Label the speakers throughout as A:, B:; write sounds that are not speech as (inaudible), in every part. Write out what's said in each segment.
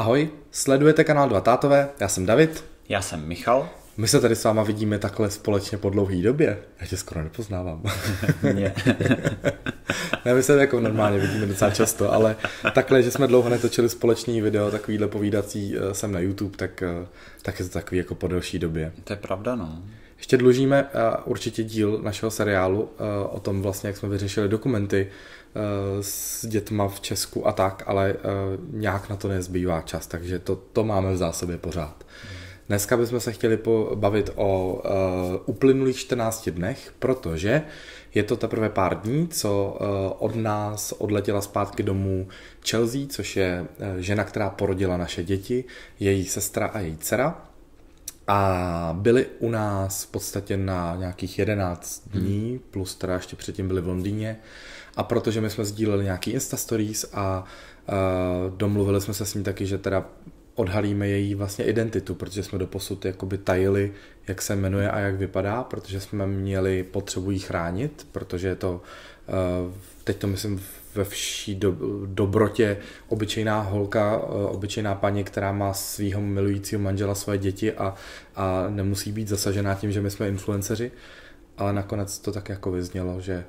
A: Ahoj, sledujete kanál Dva tátové, já jsem David.
B: Já jsem Michal.
A: My se tady s váma vidíme takhle společně po dlouhé době. Já tě skoro nepoznávám.
B: Ne. (laughs)
A: ne, my se jako normálně vidíme docela často, ale takhle, že jsme dlouho netočili společný video, takovýhle povídací eh, jsem na YouTube, tak, eh, tak je to takový jako po delší době.
B: To je pravda, no.
A: Ještě dlužíme uh, určitě díl našeho seriálu o tom vlastně, jak jsme vyřešili dokumenty s dětma v Česku a tak, ale uh, nějak na to nezbývá čas, takže to, to máme v zásobě pořád. Dneska bychom se chtěli pobavit o uh, uplynulých 14 dnech, protože je to teprve pár dní, co uh, od nás odletěla zpátky domů Chelsea, což je uh, žena, která porodila naše děti, její sestra a její dcera a byli u nás v podstatě na nějakých 11 dní, hmm. plus teda ještě předtím byli v Londýně. A protože my jsme sdíleli nějaký Insta Stories a uh, domluvili jsme se s ní taky, že teda odhalíme její vlastně identitu, protože jsme doposud jakoby tajili, jak se jmenuje a jak vypadá, protože jsme měli potřebu jí chránit, protože je to, uh, teď to myslím ve vší do, dobrotě obyčejná holka, eh, obyčejná paní, která má svého milujícího manžela, své děti a, a nemusí být zasažená tím, že my jsme influenceři, ale nakonec to tak jako vyznělo, že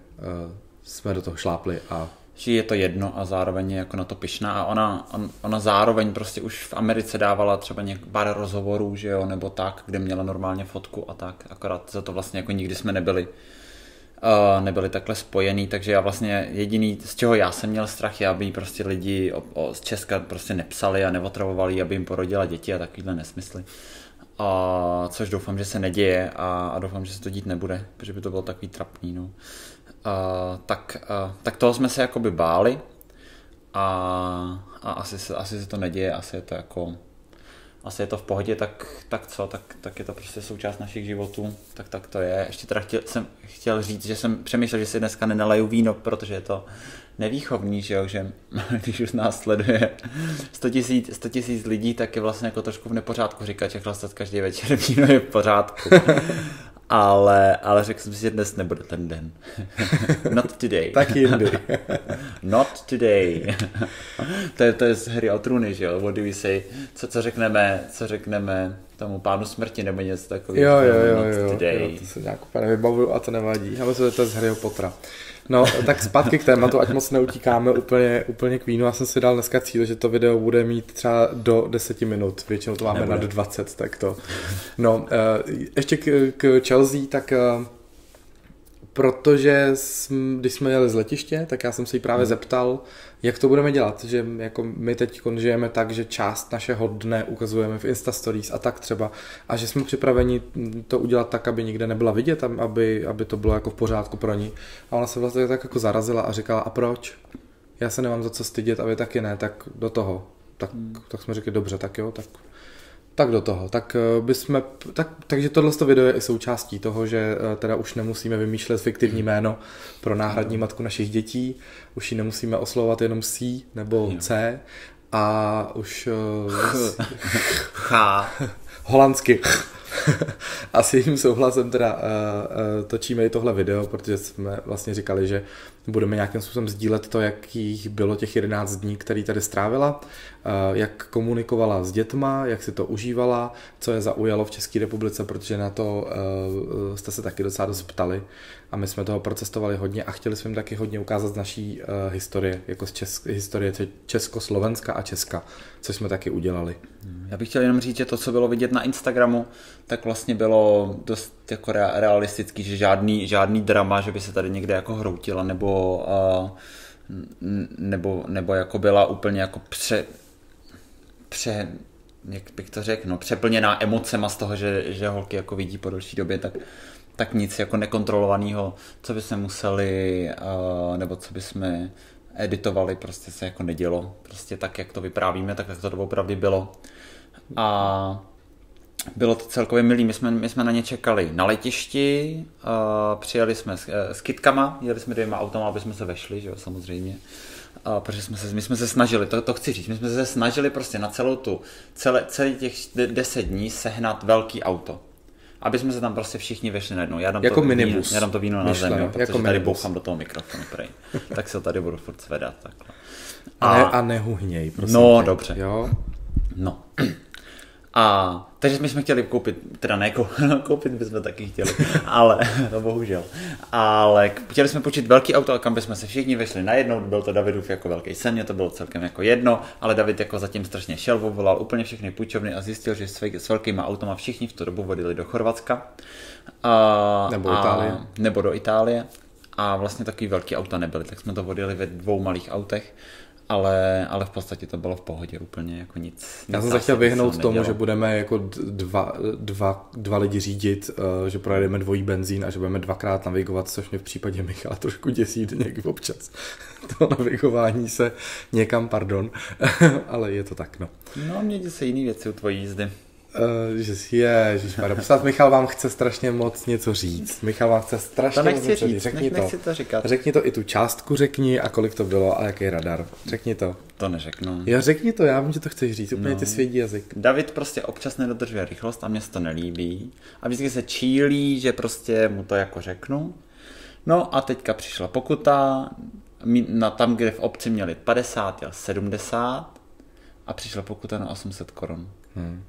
A: uh, jsme do toho šlápli a
B: že je to jedno a zároveň je jako na to pyšná a ona, on, ona zároveň prostě už v Americe dávala třeba něk, pár rozhovorů, že jo, nebo tak, kde měla normálně fotku a tak, akorát za to vlastně jako nikdy jsme nebyli uh, nebyli takhle spojený, takže já vlastně jediný, z čeho já jsem měl strach, je, aby prostě lidi o, o, z Česka prostě nepsali a neotravovali, aby jim porodila děti a takovýhle nesmysly. A, což doufám, že se neděje a, a doufám, že se to dít nebude, protože by to bylo takový trapný. No. A, tak, a, tak toho jsme se jakoby báli a, a asi, se, asi se to neděje, asi je to jako asi je to v pohodě, tak, tak co, tak, tak je to prostě součást našich životů, tak tak to je. Ještě teda chtěl, jsem chtěl říct, že jsem přemýšlel, že si dneska nenalaju víno, protože je to nevýchovný, že jo, že (laughs) když už nás sleduje 100 tisíc, 100 tisíc lidí, tak je vlastně jako trošku v nepořádku říkat, že chlastat každý večer víno je v pořádku ale, ale řekl jsem si, že dnes nebude ten den. (laughs) Not today.
A: tak jindy. (laughs)
B: Not today. to, je, to je z hry o trůny, že jo? What do we say? Co, co řekneme, co řekneme tomu pánu smrti nebo něco takového.
A: Jo, jo, jo, jo, jo, to se nějak úplně nevybavuju a to nevadí. Ale to je to z hry o potra. No, tak zpátky k tématu, ať moc neutíkáme úplně, úplně k vínu. Já jsem si dal dneska cíl, že to video bude mít třeba do 10 minut. Většinou to máme Nebude. na 20, tak to. No, uh, ještě k, k Chelsea, tak uh, protože jsme, když jsme jeli z letiště, tak já jsem se jí právě hmm. zeptal, jak to budeme dělat, že jako my teď žijeme tak, že část našeho dne ukazujeme v Insta Stories a tak třeba a že jsme připraveni to udělat tak, aby nikde nebyla vidět, aby, aby to bylo jako v pořádku pro ní. A ona se vlastně tak jako zarazila a říkala, a proč? Já se nemám za co stydět a vy taky ne, tak do toho. Tak, hmm. tak jsme řekli, dobře, tak jo, tak tak do toho. Tak eh, bychom, tak, takže tohle video je i součástí toho, že eh, teda už nemusíme vymýšlet fiktivní jméno pro náhradní matku našich dětí, už ji nemusíme oslovovat jenom C nebo C a už
B: H. (laughs)
A: holandsky (laughs) a s jejím souhlasem teda uh, uh, točíme i tohle video, protože jsme vlastně říkali, že budeme nějakým způsobem sdílet to, jakých bylo těch 11 dní, který tady strávila, uh, jak komunikovala s dětma, jak si to užívala, co je zaujalo v České republice, protože na to uh, jste se taky docela dost ptali a my jsme toho procestovali hodně a chtěli jsme jim taky hodně ukázat z naší uh, historie, jako z česk- historie Československa a Česka, což jsme taky udělali.
B: Já bych chtěl jenom říct, že to, co bylo vidět na Instagramu, tak vlastně bylo dost jako realistický, že žádný, žádný drama, že by se tady někde jako hroutila, nebo, nebo, nebo jako byla úplně jako pře, pře jak bych to řekl, no, přeplněná emocema z toho, že, že holky jako vidí po další době, tak, tak nic jako nekontrolovaného, co by se museli, nebo co by jsme editovali, prostě se jako nedělo. Prostě tak, jak to vyprávíme, tak jak to opravdu bylo. A bylo to celkově milý, my jsme, my jsme na ně čekali na letišti, uh, přijeli jsme s, uh, s kitkama, jeli jsme dvěma automa, aby jsme se vešli, že jo, samozřejmě. Uh, protože jsme se, my jsme se snažili, to, to chci říct, my jsme se snažili prostě na celou tu, celé, celý těch deset dní sehnat velký auto aby jsme se tam prostě všichni vešli najednou. Já dám
A: jako
B: to
A: minibus.
B: Víno, já dám to víno na zem, jo, protože jako tady bouchám do toho mikrofonu, prej. (laughs) tak se tady budu furt zvedat. Takhle.
A: A, a, ne, a nehuhněj, prosím
B: No,
A: tě.
B: dobře.
A: Jo?
B: No. A takže my jsme chtěli koupit, teda ne (laughs) koupit bychom taky chtěli, ale (laughs) no bohužel. Ale chtěli jsme počít velký auto, kam bychom se všichni vešli najednou, byl to Davidův jako velký sen, mě to bylo celkem jako jedno, ale David jako zatím strašně šel, volal úplně všechny půjčovny a zjistil, že s, s velkýma automa všichni v tu dobu vodili do Chorvatska.
A: A, nebo a, Itálie.
B: Nebo do Itálie. A vlastně takový velký auta nebyly, tak jsme to vodili ve dvou malých autech ale, ale v podstatě to bylo v pohodě úplně jako nic.
A: Já jsem se chtěl vyhnout tomu, nedělo. že budeme jako dva, dva, dva lidi řídit, uh, že projedeme dvojí benzín a že budeme dvakrát navigovat, což mě v případě Michala trošku děsí někdy občas. (laughs) to navigování se někam, pardon, (laughs) ale je to tak, no.
B: No, mě děsí jiný věci u tvojí jízdy.
A: Uh, že je, Snad Michal vám chce strašně moc něco říct. Michal vám chce strašně
B: to nechci
A: moc
B: říct,
A: Řekni
B: nech,
A: to.
B: Nechci to říkat.
A: Řekni to i tu částku řekni a kolik to bylo a jaký radar. Řekni to.
B: To neřeknu.
A: Já řekni to, já vím, že to chceš říct, úplně no. ty svědí jazyk.
B: David prostě občas nedodržuje rychlost a mě se to nelíbí. A vždycky se čílí, že prostě mu to jako řeknu. No a teďka přišla pokuta, na tam, kde v obci měli 50 a 70 a přišla pokuta na 800 korun. Hmm.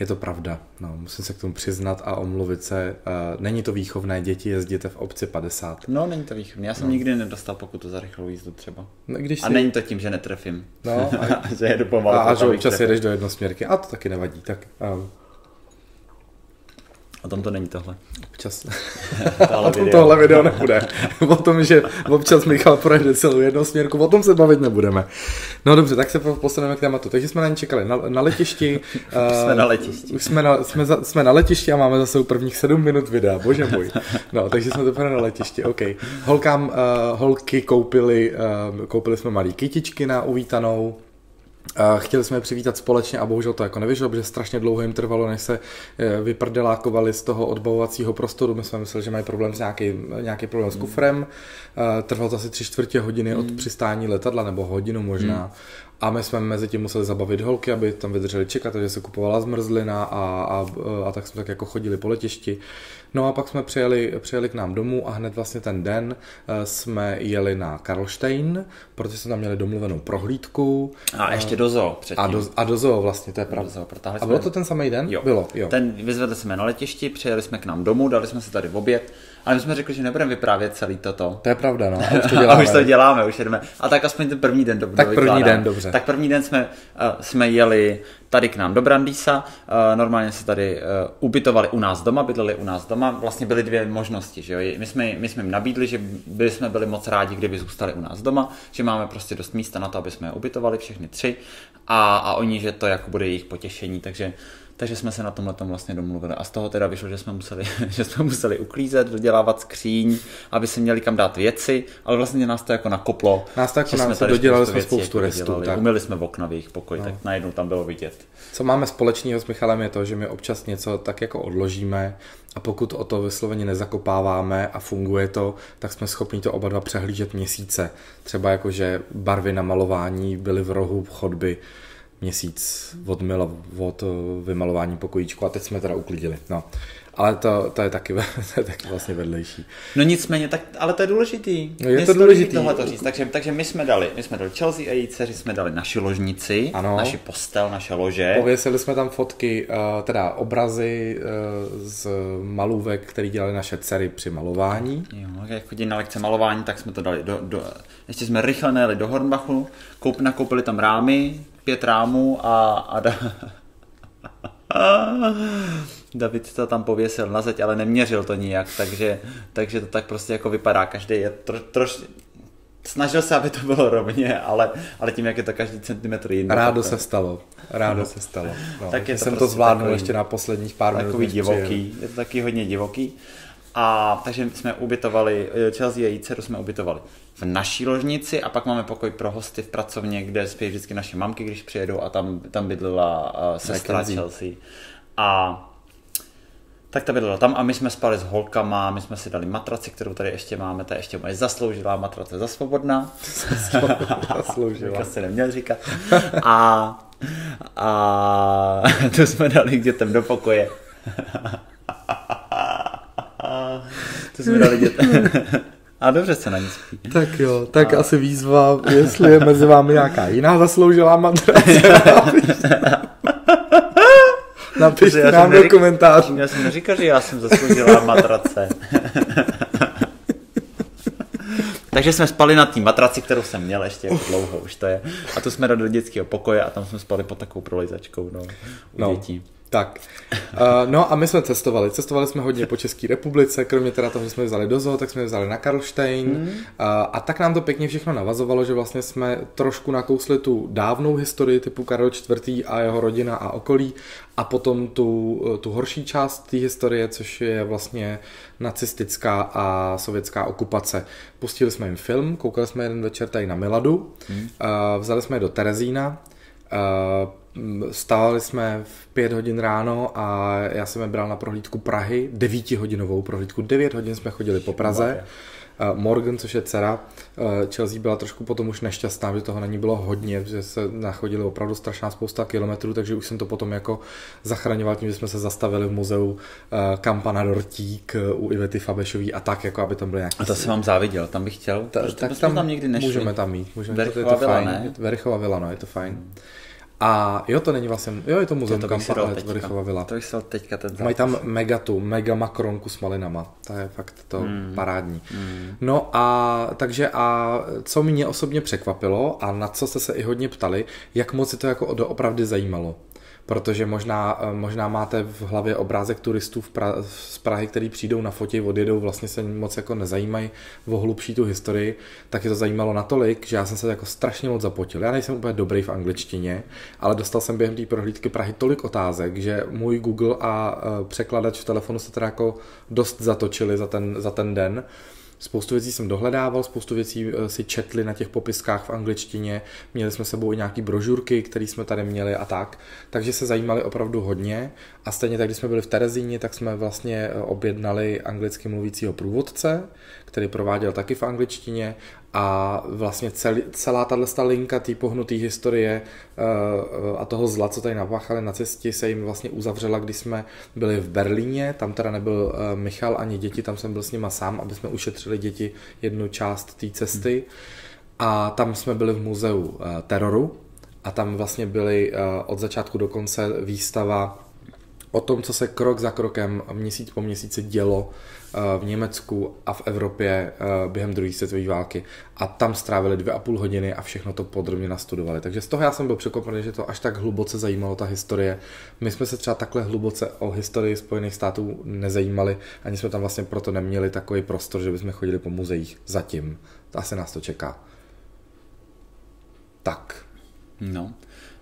A: Je to pravda, no, musím se k tomu přiznat a omluvit se. Uh, není to výchovné, děti jezdíte v obci 50.
B: No, není to výchovné. Já jsem no. nikdy nedostal pokutu za rychlou jízdu třeba.
A: No, když
B: a není to tím, že netrefím.
A: No, (laughs)
B: a, že jedu pomalu.
A: A, a že občas jedeš do jednosměrky. A to taky nevadí. Tak, um,
B: O tom to není tohle.
A: Občas. (laughs) o tom video. tohle video nebude. (laughs) o tom, že občas Michal projde celou jednosměrku, o tom se bavit nebudeme. No dobře, tak se posuneme k tématu. Takže jsme na ně čekali na, na letišti. (laughs)
B: jsme na letišti.
A: Už jsme na, jsme, za, jsme na letišti a máme zase prvních sedm minut videa, bože můj. No, takže jsme teprve na letišti, OK. Holkám, uh, holky koupili, uh, koupili jsme malý kytičky na uvítanou, Chtěli jsme je přivítat společně a bohužel to jako nevyšlo, protože strašně dlouho jim trvalo, než se eh, vyprdelákovali z toho odbavovacího prostoru. My jsme mysleli, že mají problém s nějaký, nějaký problém s kufrem. Trvalo to asi tři čtvrtě hodiny od hmm. přistání letadla, nebo hodinu možná. Hmm. A my jsme mezi tím museli zabavit holky, aby tam vydrželi čekat, takže se kupovala zmrzlina a, a, a tak jsme tak jako chodili po letišti. No a pak jsme přijeli, přijeli k nám domů a hned vlastně ten den eh, jsme jeli na Karlštejn, protože jsme tam měli domluvenou prohlídku.
B: A ještě do zoo předtím.
A: A do, a do zoo vlastně, to je pravda. Zoo, a bylo to ten samý den?
B: Jo.
A: Bylo, jo.
B: Ten vyzvedli jsme na letišti, přijeli jsme k nám domů, dali jsme si tady v oběd ale my jsme řekli, že nebudeme vyprávět celý toto.
A: To je pravda, no. A už to děláme. (laughs)
B: a už to děláme, už jdeme. A tak aspoň ten první den to
A: Tak první vykládám. den, dobře.
B: Tak první den jsme, uh, jsme jeli tady k nám do Brandýsa, uh, normálně se tady uh, ubytovali u nás doma, bydleli u nás doma, vlastně byly dvě možnosti, že jo? My jsme, my jsme jim nabídli, že by jsme byli moc rádi, kdyby zůstali u nás doma, že máme prostě dost místa na to, aby jsme je ubytovali všechny tři a, a oni, že to jako bude jejich potěšení, takže takže jsme se na tomhle tom vlastně domluvili. A z toho teda vyšlo, že jsme museli, (laughs) že jsme museli uklízet, dodělávat skříň, aby si měli kam dát věci, ale vlastně nás to jako nakoplo.
A: Nás to jako nás dodělali jsme spoustu restů.
B: Tak. Umyli jsme v okna v jejich pokoji, no. tak najednou tam bylo vidět.
A: Co máme společného s Michalem je to, že my občas něco tak jako odložíme a pokud o to vysloveně nezakopáváme a funguje to, tak jsme schopni to oba dva přehlížet měsíce. Třeba jako, že barvy na malování byly v rohu chodby, měsíc od, mila, od vymalování pokojíčku a teď jsme teda uklidili. No. Ale to, to, je taky, (laughs) to je taky vlastně vedlejší.
B: No nicméně, tak, ale to je důležitý.
A: No je to důležitý.
B: Tohle to říct. Takže, takže my jsme dali, my jsme dali Chelsea a její dceři jsme dali naši ložnici, ano. naši postel, naše lože.
A: Pověsili jsme tam fotky, eh, teda obrazy eh, z malůvek, který dělali naše dcery při malování.
B: Jo, jak chodí na lekce malování, tak jsme to dali do, do ještě jsme rychle nejeli do Hornbachu, koup, nakoupili tam rámy, pět rámů a, a da... (laughs) David to tam pověsil na zeď, ale neměřil to nijak, takže, takže to tak prostě jako vypadá. Každý je tro, troš, snažil se, aby to bylo rovně, ale, ale tím, jak je to každý centimetr jiný.
A: Rádo se stalo. Rádo no. se stalo. No, tak je to jsem prostě to zvládnul takový, ještě na posledních pár
B: minut. Takový divoký, je to taky hodně divoký. A takže jsme ubytovali, eh, Chelsea a její dceru jsme ubytovali v naší ložnici a pak máme pokoj pro hosty v pracovně, kde spí vždycky naše mamky, když přijedou a tam, tam bydlela uh, sestra Chelsea. A tak ta bydlela tam a my jsme spali s holkama, my jsme si dali matraci, kterou tady ještě máme, ta ještě moje zasloužilá matrace za svobodná. (laughs)
A: zasloužila.
B: se neměl říkat. A, a (laughs) to jsme dali k dětem do pokoje. (laughs) to jsme dali dětem. A dobře se na ní spí.
A: Tak jo, tak a... asi výzva, jestli je mezi vámi nějaká jiná zasloužilá matrace. (laughs) Napište já nám do komentářů.
B: Já jsem neříkal, že já jsem zasloužila matrace. (laughs) Takže jsme spali na té matraci, kterou jsem měl ještě jako dlouho už to je. A tu jsme dali do dětského pokoje a tam jsme spali pod takovou prolizačkou no, u no. dětí.
A: Tak, uh, no a my jsme cestovali. Cestovali jsme hodně po České republice, kromě teda toho, že jsme vzali do zoo, tak jsme vzali na Karlštejn mm. uh, a tak nám to pěkně všechno navazovalo, že vlastně jsme trošku nakousli tu dávnou historii typu Karel IV. a jeho rodina a okolí a potom tu, tu horší část té historie, což je vlastně nacistická a sovětská okupace. Pustili jsme jim film, koukali jsme jeden večer tady na Miladu, mm. uh, vzali jsme je do Terezína, uh, Stávali jsme v pět hodin ráno a já jsem je bral na prohlídku Prahy, devítihodinovou prohlídku, devět hodin jsme chodili po Praze. Morgan, což je dcera, Chelsea byla trošku potom už nešťastná, že toho na ní bylo hodně, že se nachodili opravdu strašná spousta kilometrů, takže už jsem to potom jako zachraňoval tím, že jsme se zastavili v muzeu Kampana Dortík u Ivety Fabešový a tak, jako aby tam byly nějaké...
B: A to jsem vám záviděl, tam bych chtěl,
A: ta, tak tam, tam někdy nešli. Můžeme tam mít, můžeme, Verichova to, je to fajn, ne? Verichova vila, no, je to fajn. Hmm. A jo, to není vlastně, jo, je to muzeum to Kampa, ale to Rychova vila.
B: To bych teďka ten
A: Mají tam mega tu, mega makronku s malinama. To je fakt to mm. parádní. Mm. No a takže a co mě osobně překvapilo a na co jste se i hodně ptali, jak moc je to jako opravdu zajímalo protože možná, eh, možná máte v hlavě obrázek turistů v pra, z Prahy, který přijdou na fotě, odjedou, vlastně se moc jako nezajímají o hlubší tu historii, tak je to zajímalo natolik, že já jsem se jako strašně moc zapotil. Já nejsem úplně dobrý v angličtině, ale dostal jsem během té prohlídky Prahy tolik otázek, že můj Google a eh, překladač v telefonu se teda jako dost zatočili za ten, za ten den, Spoustu věcí jsem dohledával, spoustu věcí eh, si četli na těch popiskách v angličtině, měli jsme sebou i nějaký brožurky, které jsme tady měli a tak, takže se zajímali opravdu hodně. A stejně tak, když jsme byli v Terezíně, tak jsme vlastně eh, objednali anglicky mluvícího průvodce, který prováděl taky v angličtině a vlastně celý, celá tato linka té pohnuté historie uh, a toho zla, co tady napáchali na cestě, se jim vlastně uzavřela, když jsme byli v Berlíně, tam teda nebyl uh, Michal ani děti, tam jsem byl s nima sám, aby jsme ušetřili děti jednu část té cesty. A tam jsme byli v muzeu teroru. A tam vlastně byly od začátku do konce výstava o tom, co se krok za krokem, měsíc po měsíci dělo v Německu a v Evropě eh, během druhé světové války. A tam strávili dvě a půl hodiny a všechno to podrobně nastudovali. Takže z toho já jsem byl překvapený, že to až tak hluboce zajímalo ta historie. My jsme se třeba takhle hluboce o historii Spojených států nezajímali, ani jsme tam vlastně proto neměli takový prostor, že bychom chodili po muzeích zatím. Asi nás to čeká. Tak.
B: No.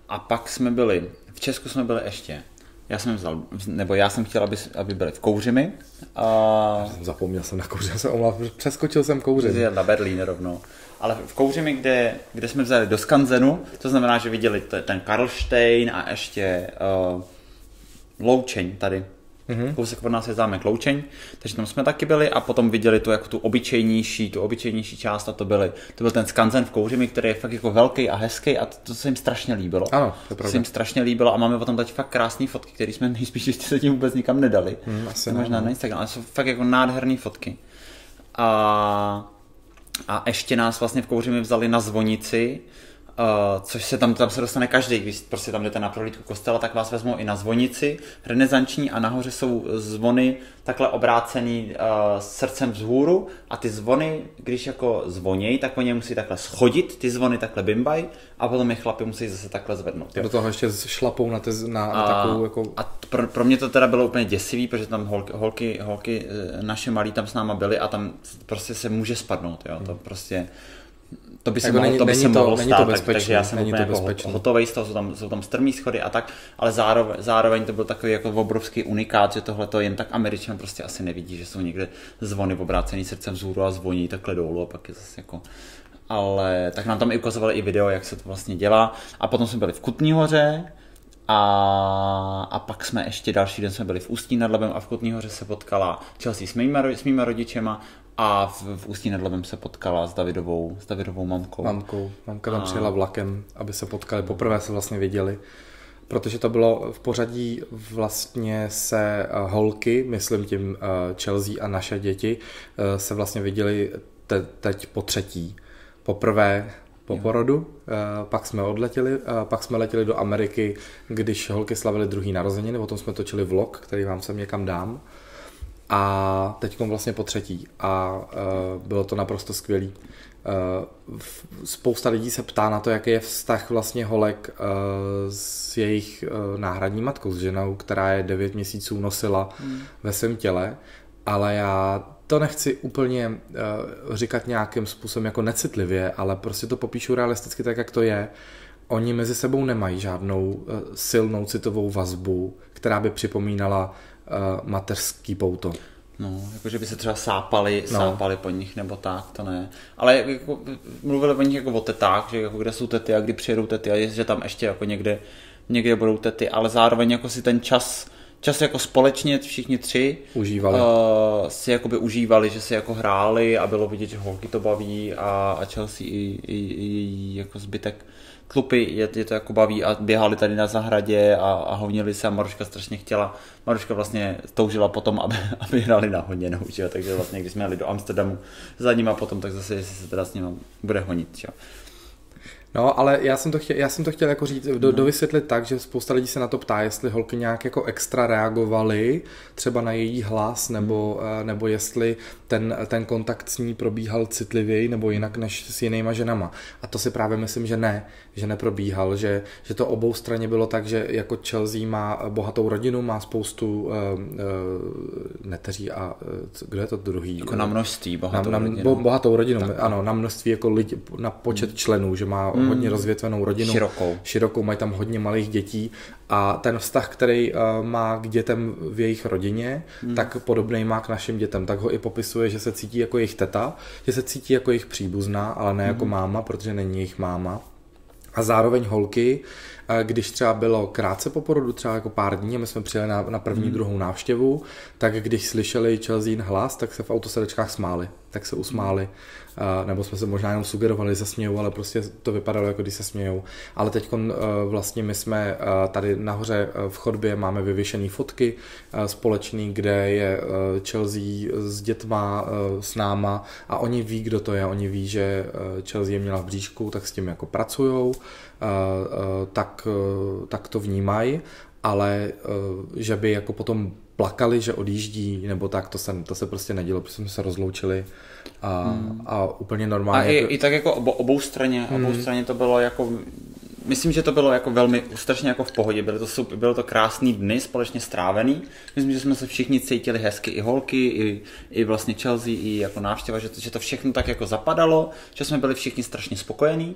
B: A pak jsme byli, v Česku jsme byli ještě já jsem vzal, nebo já jsem chtěl, aby, aby byli v Kouřimi.
A: A... Zapomněl jsem na Kouřimi, jsem omlav, přeskočil jsem Kouřimi.
B: na Berlín rovnou. Ale v Kouřimi, kde, kde jsme vzali do Skanzenu, to znamená, že viděli ten Karlštejn a ještě uh, Loučeň tady Mm-hmm. Kousek od nás je zámek Loučeň, takže tam jsme taky byli a potom viděli tu jako tu obyčejnější, tu obyčejnější část a to, byly, to byl ten skanzen v Kouřimi, který je fakt jako velký a hezký a to, to se jim strašně líbilo.
A: Ano, to je
B: pravda. se jim strašně líbilo a máme potom teď fakt krásné fotky, které jsme (laughs) nejspíš ještě se tím vůbec nikam nedali.
A: Mm, asi
B: to možná no. na Instagram, ale jsou fakt jako nádherné fotky. A, a ještě nás vlastně v Kouřimi vzali na zvonici, Uh, což se tam, tam se dostane každý, když prostě tam jdete na prohlídku kostela, tak vás vezmou i na zvonici renesanční a nahoře jsou zvony takhle obrácený uh, srdcem vzhůru a ty zvony, když jako zvonějí, tak oni musí takhle schodit, ty zvony takhle bimbaj a potom je chlapi musí zase takhle zvednout.
A: Jo. Do toho ještě šlapou na, te, na, na a, takovou jako...
B: A pro, pro, mě to teda bylo úplně děsivý, protože tam holky, holky, holky eh, naše malí tam s náma byly a tam prostě se může spadnout, jo, to hmm. prostě to by se jako mohlo, není, to by se to, mohlo stát, to tak, takže já jsem úplně jako hotový z toho, jsou tam, jsou tam strmý schody a tak, ale zároveň, zároveň to byl takový jako obrovský unikát, že tohle to jen tak američan prostě asi nevidí, že jsou někde zvony obrácený srdcem vzhůru a zvoní takhle dolů a pak je zase jako ale tak nám tam i ukazovali i video, jak se to vlastně dělá. A potom jsme byli v Kutní hoře, a, a pak jsme ještě další den jsme byli v Ústí nad Labem a v Kutní hoře se potkala Chelsea s mýma, s mýma rodičema a v, v Ústí nad Labem se potkala s Davidovou, s Davidovou mamkou.
A: Mamkou. Mamka tam a... přijela vlakem, aby se potkali. Poprvé se vlastně viděli. Protože to bylo v pořadí vlastně se uh, holky, myslím tím uh, Chelsea a naše děti, uh, se vlastně viděli te, teď po třetí. Poprvé po jo. porodu, pak jsme odletěli, pak jsme letěli do Ameriky, když holky slavily druhý narozeniny, o tom jsme točili vlog, který vám sem někam dám. A teď vlastně po třetí. A bylo to naprosto skvělý. Spousta lidí se ptá na to, jaký je vztah vlastně holek s jejich náhradní matkou, s ženou, která je 9 měsíců nosila hmm. ve svém těle, ale já to nechci úplně uh, říkat nějakým způsobem jako necitlivě, ale prostě to popíšu realisticky tak, jak to je. Oni mezi sebou nemají žádnou uh, silnou citovou vazbu, která by připomínala uh, mateřský pouto.
B: No, jakože by se třeba sápali, no. sápali po nich nebo tak, to ne. Ale jako, mluvili o nich jako o tetách, že jako kde jsou tety a kdy přijedou tety a že tam ještě jako někde, někde budou tety, ale zároveň jako si ten čas čas jako společně všichni tři
A: užívali.
B: Uh, si jakoby užívali, že si jako hráli a bylo vidět, že holky to baví a, a Chelsea i, i, i jako zbytek klupy je, je to jako baví a běhali tady na zahradě a, a honili se a Maruška strašně chtěla. Maruška vlastně toužila potom, aby, (laughs) aby hráli na honěnou, že? takže vlastně když jsme jeli do Amsterdamu za a potom, tak zase jestli se teda s ním bude honit. Že?
A: No, ale já jsem to chtěl, já jsem to chtěl jako říct, do, no. dovysvětlit tak, že spousta lidí se na to ptá, jestli holky nějak jako extra reagovaly třeba na její hlas, nebo, hmm. nebo jestli ten, ten kontakt s ní probíhal citlivěji nebo jinak než s jinýma ženama. A to si právě myslím, že ne, že neprobíhal, že, že to obou straně bylo tak, že jako Chelsea má bohatou rodinu, má spoustu uh, uh, neteří a kdo je to druhý?
B: Jako na množství bohatou
A: na, na, rodinu. Bo, bohatou rodinu, tak. ano, na množství jako lidi, na počet hmm. členů, že má hmm. Hodně rozvětvenou rodinu.
B: Širokou.
A: Širokou, mají tam hodně malých dětí a ten vztah, který uh, má k dětem v jejich rodině, hmm. tak podobný má k našim dětem. Tak ho i popisuje, že se cítí jako jejich teta, že se cítí jako jejich příbuzná, ale ne jako hmm. jako máma, protože není jejich máma. A zároveň holky, eh, když třeba bylo krátce po porodu, třeba jako pár dní, my jsme přijeli na, na první, hmm. druhou návštěvu, tak když slyšeli Chelsea hlas, tak se v autosedečkách smáli, tak se usmáli. Nebo jsme se možná jenom sugerovali, že se smějou, ale prostě to vypadalo, jako když se smějou. Ale teď vlastně my jsme tady nahoře v chodbě máme vyvěšené fotky společný, kde je Chelsea s dětma, s náma a oni ví, kdo to je, oni ví, že Chelsea je měla v bříšku, tak s tím jako pracujou, tak, tak to vnímají. Ale že by jako potom plakali, že odjíždí, nebo tak, to se, to se prostě nedělo, protože jsme se rozloučili a, hmm. a úplně normálně.
B: A i, i tak jako obou, obou straně, hmm. obou straně to bylo jako myslím, že to bylo jako velmi strašně jako v pohodě. Byly to, super, bylo to krásný dny společně strávený. Myslím, že jsme se všichni cítili hezky, i holky, i, i vlastně Chelsea, i jako návštěva, že to, že to všechno tak jako zapadalo, že jsme byli všichni strašně spokojení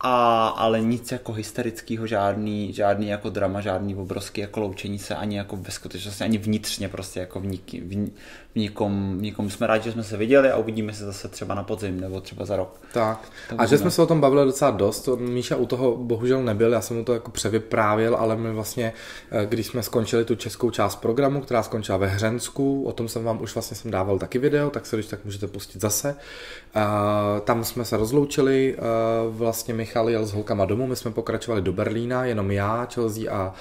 B: a, ale nic jako hysterického, žádný, žádný jako drama, žádný obrovský jako loučení se ani jako ve skutečnosti, ani vnitřně prostě jako v, nik, v, v nikom, v nikom. Jsme rádi, že jsme se viděli a uvidíme se zase třeba na podzim nebo třeba za rok.
A: Tak. a že jsme se o tom bavili docela dost, Míša u toho bohužel nebyl, já jsem mu to jako převyprávěl, ale my vlastně, eh, když jsme skončili tu českou část programu, která skončila ve Hřensku, o tom jsem vám už vlastně jsem dával taky video, tak se když tak můžete pustit zase. Uh, tam jsme se rozloučili, vlastně Michal jel s holkama domů, my jsme pokračovali do Berlína, jenom já, Chelsea a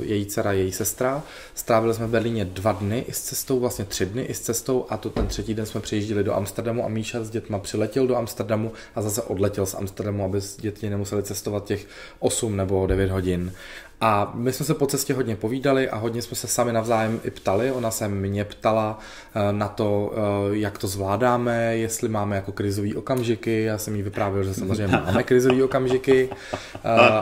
A: její dcera, její sestra. Strávili jsme v Berlíně dva dny i s cestou, vlastně tři dny i s cestou a tu ten třetí den jsme přijížděli do Amsterdamu a Míša s dětma přiletěl do Amsterdamu a zase odletěl z Amsterdamu, aby děti nemuseli cestovat těch 8 nebo 9 hodin. A my jsme se po cestě hodně povídali a hodně jsme se sami navzájem i ptali. Ona se mě ptala eh, na to, eh, jak to zvládáme, jestli máme jako krizový okamžiky. Já jsem jí vyprávěl, že samozřejmě (laughs) máme krizový okamžiky. Eh,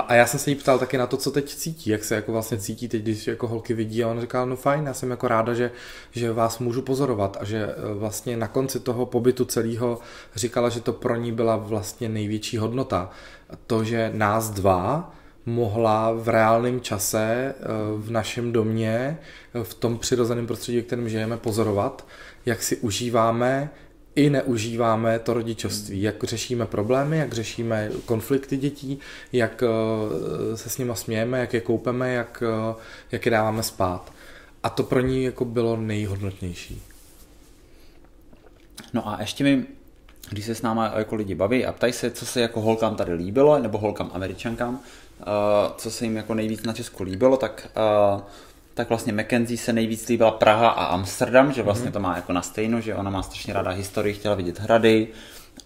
A: a já jsem se jí ptal taky na to, co teď cítí, jak se jako vlastně cítí teď, když jako holky vidí. A on říkal, no fajn, já jsem jako ráda, že, že vás můžu pozorovat a že vlastně na konci toho pobytu celého říkala, že to pro ní byla vlastně největší hodnota. To, že nás dva mohla v reálném čase eh, v našem domě, eh, v tom přirozeném prostředí, v kterém žijeme, pozorovat, jak si užíváme i neužíváme to rodičovství, jak řešíme problémy, jak řešíme konflikty dětí, jak eh, se s nima smějeme, jak je koupeme, jak, jak je dáváme spát. A to pro ní jako bylo nejhodnotnější.
B: No a ještě mi, když se s náma jako lidi baví a ptají se, co se jako holkám tady líbilo, nebo holkám američankám, uh, co se jim jako nejvíc na Česku líbilo, tak uh, tak vlastně Mackenzie se nejvíc líbila Praha a Amsterdam, že vlastně mm-hmm. to má jako na stejno, že ona má strašně ráda historii, chtěla vidět hrady,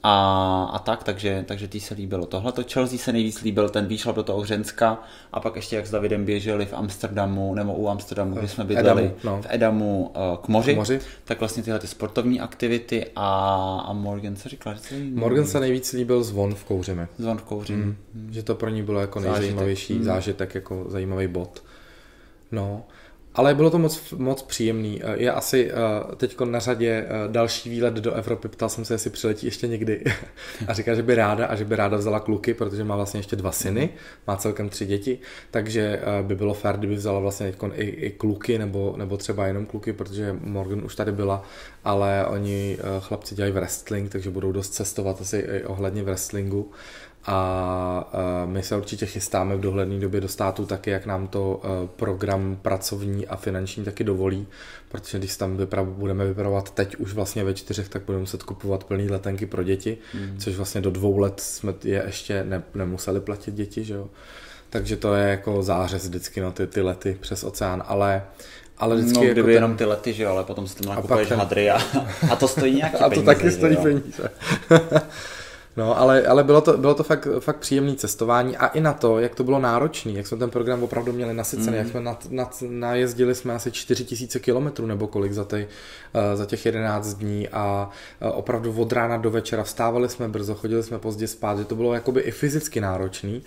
B: a, a tak, takže, takže tý se líbilo tohle. To Chelsea se nejvíc líbil ten výšlap do toho Hřenska a pak ještě jak s Davidem běželi v Amsterdamu nebo u Amsterdamu, kde jsme bydleli Edamu, no. v Edamu uh, k moři, k moři, tak vlastně tyhle ty sportovní aktivity a, a Morgan, co říkal?
A: Morgan se nejvíc líbil zvon v Kouřimi.
B: Zvon v Kouřimi. Mm,
A: mm. Že to pro ní bylo jako nejzajímavější zážitek, mm. zážitek jako zajímavý bod. No, ale bylo to moc, moc příjemný. Eh, je asi uh, teď na řadě uh, další výlet do Evropy. Ptal jsem se, jestli přiletí ještě někdy. (laughs) a říká, že by ráda a že by ráda vzala kluky, protože má vlastně ještě dva syny, má celkem tři děti, takže by bylo fér, kdyby vzala vlastně i, i kluky nebo, nebo třeba jenom kluky, protože Morgan už tady byla, ale oni chlapci dělají wrestling, takže budou dost cestovat asi i ohledně wrestlingu a my se určitě chystáme v dohledné době do státu taky, jak nám to e, program pracovní a finanční taky dovolí, protože když tam vyprav, budeme vypravovat teď už vlastně ve čtyřech, tak budeme muset kupovat plný letenky pro děti, mm. což vlastně do dvou let jsme je ještě ne, nemuseli platit děti, že jo. Takže to je jako zářez vždycky, no, ty, ty lety přes oceán, ale ale vždycky
B: no,
A: jako
B: kdyby ten... jenom ty lety, že jo, ale potom si tam nakupuješ ten... hadry a, a to stojí nějaký (laughs)
A: A to peníze, taky stojí peníze. (laughs) No, ale, ale bylo to, bylo to fakt, fakt příjemné cestování a i na to, jak to bylo náročné, jak jsme ten program opravdu měli nasycený, mm. jak jsme nad, nad, najezdili jsme asi 4000 kilometrů nebo kolik za, tej, uh, za těch 11 dní a uh, opravdu od rána do večera vstávali jsme brzo, chodili jsme pozdě spát, že to bylo jakoby i fyzicky náročný,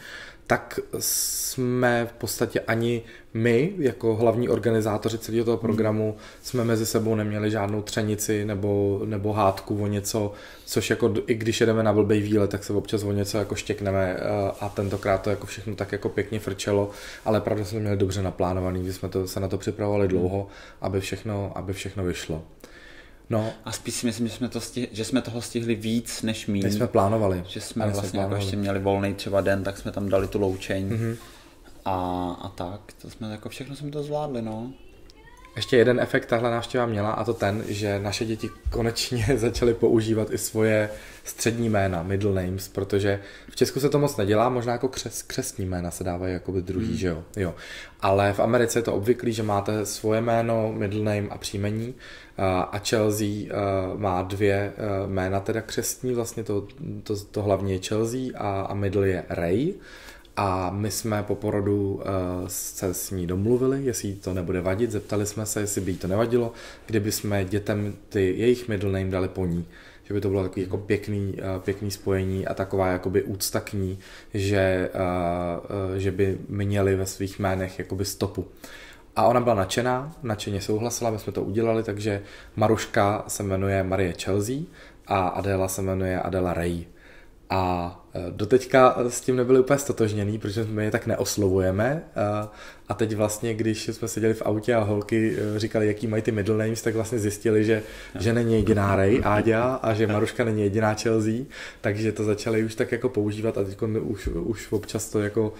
A: tak jsme v podstatě ani my, jako hlavní organizátoři celého toho programu, jsme mezi sebou neměli žádnou třenici nebo, nebo hádku o něco, což jako i když jedeme na blbej výle, tak se občas o něco jako štěkneme eh, a tentokrát to jako všechno tak jako pěkně frčelo, ale pravda jsme měli dobře naplánovaný, že jsme to, se na to připravovali dlouho, aby všechno, aby všechno vyšlo.
B: No. A spíš si myslím, že jsme, to stihli, že jsme toho stihli víc než míň.
A: Než jsme plánovali.
B: Že jsme vlastně jsme jako ještě měli volný třeba den, tak jsme tam dali tu loučeň. Mm-hmm. A, a tak, to jsme jako všechno jsme to zvládli, no.
A: Ještě jeden efekt tahle návštěva měla a to ten, že naše děti konečně (laughs) začaly používat i svoje střední jména, middle names, protože v Česku se to moc nedělá, možná jako křes, křestní jména se dávají jako by druhý, hmm. že jo? jo. Ale v Americe je to obvyklý, že máte svoje jméno, middle name a příjmení a Chelsea má dvě jména teda křestní, vlastně to, to, to hlavně je Chelsea a, a middle je Ray. A my jsme po porodu uh, se s ní domluvili, jestli jí to nebude vadit, zeptali jsme se, jestli by jí to nevadilo, kdyby jsme dětem ty jejich middle name dali po ní. Že by to bylo takový jako pěkný, uh, pěkný spojení a taková jakoby úcta k ní, že, uh, že by měli ve svých jménech jakoby stopu. A ona byla nadšená, nadšeně souhlasila, my jsme to udělali, takže Maruška se jmenuje Marie Chelsea a Adela se jmenuje Adela Ray. A e, doteďka s tím nebyli úplně stotožněný, protože my je tak neoslovujeme. A teď vlastně, když jsme seděli v autě a holky e, říkali, jaký mají ty middle names, tak vlastně zjistili, že, že není jediná Ray, Áďa, a že Maruška není jediná Chelsea, takže to začali už tak jako používat a teď už, už občas to jako,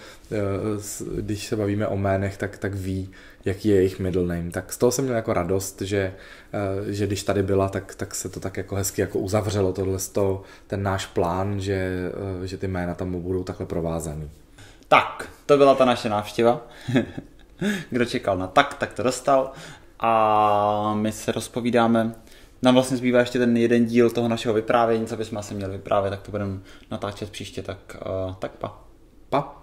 A: když se bavíme o jménech, tak, tak ví, jaký je jejich middle name. Tak z toho jsem měl jako radost, že, eh, že když tady byla, tak, tak se to tak jako hezky jako uzavřelo, tohle to, ten náš plán, že, eh, že ty jména tam budou takhle provázaný.
B: Tak, to byla ta naše návštěva. (laughs) Kdo čekal na tak, tak to dostal. A my se rozpovídáme. Nám vlastně zbývá ještě ten jeden díl toho našeho vyprávění, co bychom asi měli vyprávět, tak to budeme natáčet příště, tak, uh, tak pa.
A: Pa.